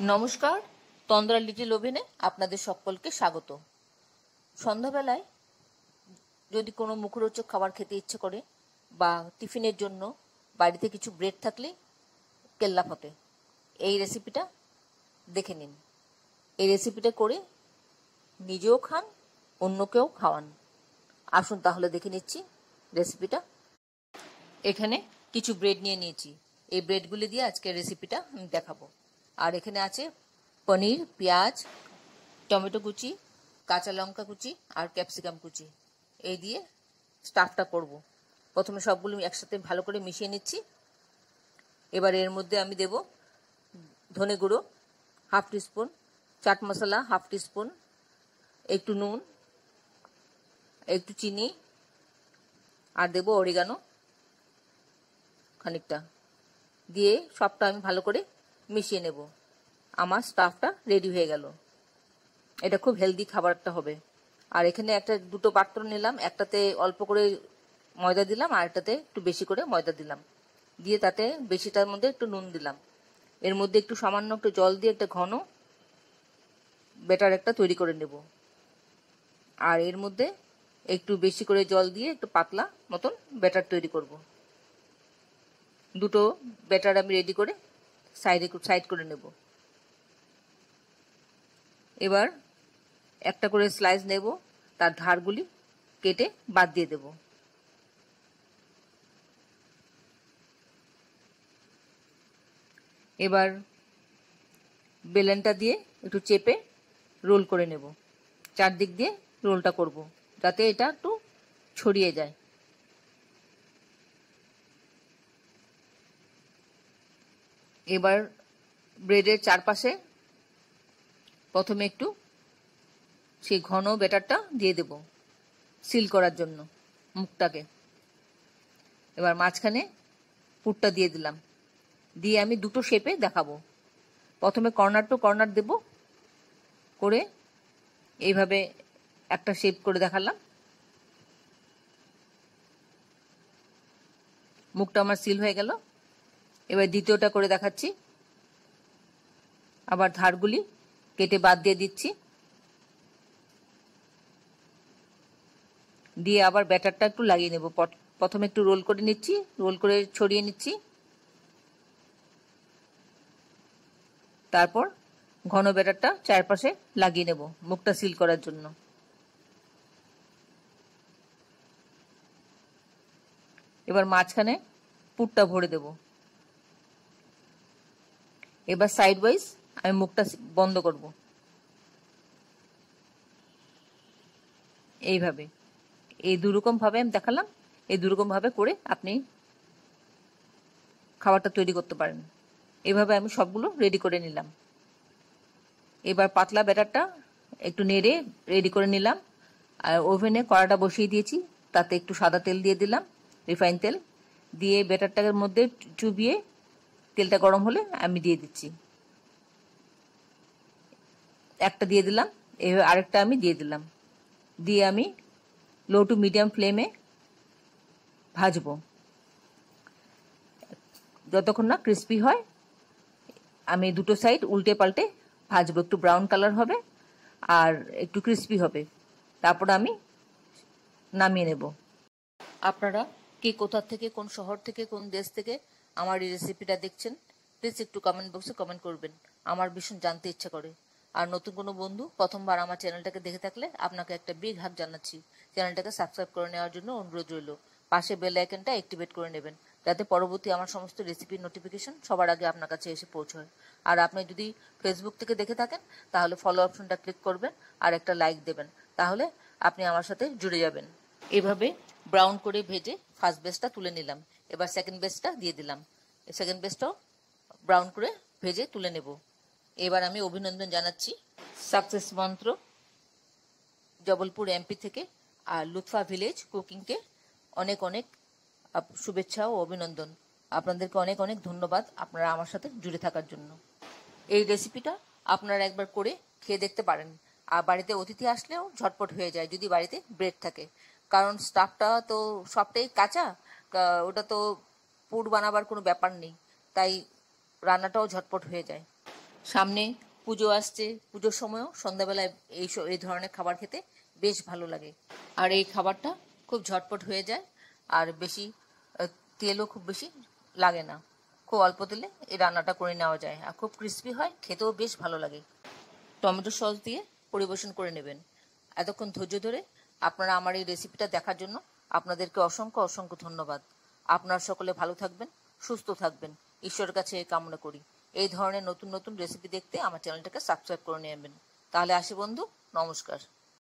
নমস্কার তন্দ্রা লিটিল ওভেনে আপনাদের সকলকে স্বাগত। সন্ধ্যাবেলায় যদি কোনো মুখরোচক খাবার খেতে ইচ্ছে করে বা টিফিনের জন্য বাড়িতে কিছু ব্রেড থাকলে কেল্লা ফতে এই রেসিপিটা দেখে নিন। এই রেসিপিটা করে নিজেও খান, অন্যকেও খাওয়ান। আসুন তাহলে দেখে নিচ্ছি রেসিপিটা এখানে কিছু ব্রেড নিয়ে নিয়েছি। এই ব্রেডগুলি দিয়ে আজকে রেসিপিটা আমি দেখাবো। আর এখানে আছে পনির, পেঁয়াজ, টমেটো কুচি, কাঁচা লঙ্কা কুচি আর ক্যাপসিকাম কুচি। এই দিয়ে স্টাফটা করব। প্রথমে সবগুলো একসাথে ভালো করে মিশিয়ে নিচ্ছি। এবার এর মধ্যে আমি দেব ধনে গুঁড়ো, half teaspoon chaat masala, half teaspoon একটু নুন, একটু চিনি, আর দেবো অরিগানো খানিকটা। দিয়ে সবটা আমি ভালো করে মিশিয়ে নেব। আমার স্টাফটা রেডি হয়ে গেল। এটা খুব হেলদি খাবারটা হবে। আর এখানে একটা দুটো পাত্র নিলাম, একটাতে অল্প করে ময়দা দিলাম, আর একটাতে একটু বেশি করে ময়দা দিলাম। দিয়ে তাতে বেশিটার মধ্যে একটু নুন দিলাম। এর মধ্যে একটু সামান্য একটু জল দিয়ে একটা ঘন বেটার একটা তৈরি করে নেব। আর এর মধ্যে একটু বেশি করে জল দিয়ে একটু পাতলা মতন ব্যাটার তৈরি করব। দুটো ব্যাটার আমি রেডি করে সাইডে সাইড করে নেব। এবার একটা করে স্লাইস নেব, তার ধারগুলি কেটে বাদ দিয়ে দেব। এবার বেলনটা দিয়ে একটু চেপে রোল করে নেব। চারদিক দিয়ে রোলটা করব, যাতে এটা একটু ছড়িয়ে যায়। এবার ব্রেডের চারপাশে প্রথমে একটু সেই ঘন ব্যাটারটা দিয়ে দেব, সিল করার জন্য মুখটাকে। এবার মাঝখানে পুরটা দিয়ে দিলাম। দিয়ে আমি দুটো শেপে দেখাবো। প্রথমে কর্নার টু কর্নার দেব, করে এইভাবে একটা শেপ করে দেখালাম। মুখটা আমার সিল হয়ে গেল। এবার দ্বিতীয়টা করে দেখাচ্ছি। আবার ধারগুলি কেটে বাদ দিয়ে দিচ্ছি। দিয়ে আবার ব্যাটারটা একটু লাগিয়ে নেব। প্রথমে একটু রোল করে নিচ্ছি, রোল করে ছড়িয়ে নিচ্ছি। তারপর ঘন ব্যাটারটা চারপাশে লাগিয়ে নেব মুখটা সিল করার জন্য। এবার মাঝখানে পুরটা ভরে দেব। এবার সাইড ওয়াইজ আমি মুখটা বন্ধ করব। এইভাবে। এই দুরকম ভাবে আমি দেখালাম, এই দুরকম ভাবে করে আপনি খাবারটা তৈরি করতে পারেন। এভাবে আমি সবগুলো রেডি করে নিলাম। এবার পাতলা ব্যাটারটা একটু নেড়ে রেডি করে নিলাম। আর ওভেনে কড়াটা বসিয়ে দিয়েছি, তাতে একটু সাদা তেল দিয়ে দিলাম রিফাইন তেল। দিয়ে ব্যাটারটার মধ্যে চুবিয়ে তেলটা গরম হলে আমি দিয়ে দিচ্ছি। একটা দিয়ে দিলাম এভাবে আরেকটা আমি দিয়ে দিলাম। দিয়ে আমি লো টু মিডিয়াম ফ্লেমে ভাজবো। যতক্ষণ না ক্রিস্পি হয়, আমি দুটো সাইড উল্টে পাল্টে ভাজবো। একটু ব্রাউন কালার হবে আর একটু ক্রিস্পি হবে। তারপর আমি নামিয়ে নেব। আপনারা কে কোথা থেকে, কোন শহর থেকে, কোন দেশ থেকে আমার এই রেসিপিটা দেখছেন প্লিজ একটু কমেন্ট বক্সে কমেন্ট করবেন। আমার ভীষণ জানতে ইচ্ছা করে। আর নতুন কোনো বন্ধু প্রথমবার আমার চ্যানেলটাকে দেখে থাকলে আপনাকে একটা বিগ হাক জানাচ্ছি। চ্যানেলটাকে সাবস্ক্রাইব করে নেওয়ার জন্য অনুরোধ রইল। পাশে বেল আইকনটা অ্যাক্টিভেট করে নেবেন, যাতে পরবর্তী আমার সমস্ত রেসিপির নোটিফিকেশন সবার আগে আপনার কাছে এসে পৌঁছয়। আর আপনি যদি ফেসবুক থেকে দেখে থাকেন, তাহলে ফলো অপশনটা ক্লিক করবেন আর একটা লাইক দেবেন। তাহলে আপনি আমার সাথে জুড়ে যাবেন। এভাবে ব্রাউন করে ভেজে ফার্স্ট বেসটা তুলে নিলাম। এবার সেকেন্ড বেসটা দিয়ে দিলাম। সেকেন্ড বেসটাও ব্রাউন করে ভেজে তুলে নেব। এবার আমি অভিনন্দন জানাচ্ছি সাকসেস মন্ত্র জবলপুর এমপি থেকে আর লুৎফা ভিলেজ কুকিংকে অনেক অনেক শুভেচ্ছা ও অভিনন্দন। আপনাদেরকে অনেক অনেক ধন্যবাদ আপনারা আমার সাথে জুড়ে থাকার জন্য। এই রেসিপিটা আপনারা একবার করে খেয়ে দেখতে পারেন। আর বাড়িতে অতিথি আসলেও ঝটপট হয়ে যায় যদি বাড়িতে ব্রেড থাকে। কারণ স্টাফটা তো সবটাই কাঁচা ওটা তো পুর বানাবার কোনো ব্যাপার নেই। তাই রান্নাটাও ঝটপট হয়ে যায়। সামনে পুজো আসছে, পুজোর সময়ও সন্ধ্যাবেলায় এই এই ধরনের খাবার খেতে বেশ ভালো লাগে। আর এই খাবারটা খুব ঝটপট হয়ে যায়, আর বেশি তেলও খুব বেশি লাগে না। খুব অল্প তেলে এই রান্নাটা করে নেওয়া যায়, আর খুব ক্রিস্পি হয়, খেতেও বেশ ভালো লাগে। টমেটো সস দিয়ে পরিবেশন করে নেবেন। এতক্ষণ ধৈর্য ধরে আপনারা আমার এই রেসিপিটা দেখার জন্য আপনাদেরকে অসংখ্য অসংখ্য ধন্যবাদ। আপনারা সকলে ভালো থাকবেন, সুস্থ থাকবেন। ঈশ্বরের কাছে কামনা করি। এই ধরনের নতুন নতুন রেসিপি দেখতে আমার চ্যানেলটাকে সাবস্ক্রাইব করে নেবেন তাহলে আসি বন্ধু, নমস্কার।